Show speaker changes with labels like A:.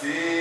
A: ser.